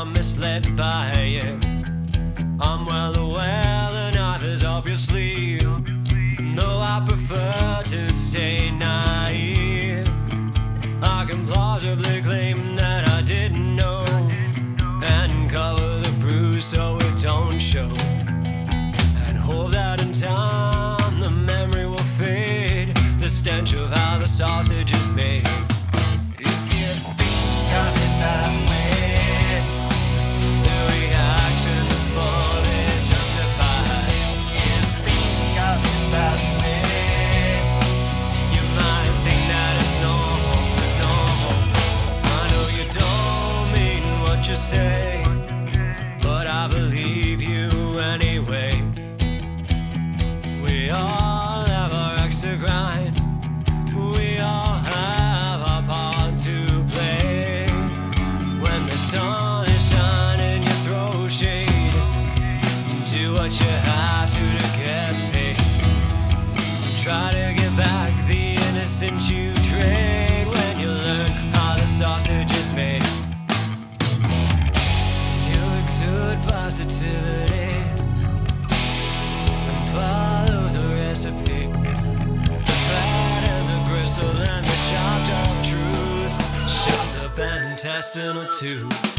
I'm misled by it. I'm well aware the knife is sleeve, though I prefer naive. I can plausibly claim that I didn't know and cover the bruise so it don't show and hope that in time the memory will fade. The stench of how the sausage say, but I believe you anyway. We all have our extra grind. We all have our part to play. When the sun is shining, you throw shade. Do what you have to to get paid. Try to exude positivity and follow the recipe. The fat and the gristle and the chopped up truth, shoved up an intestinal tube.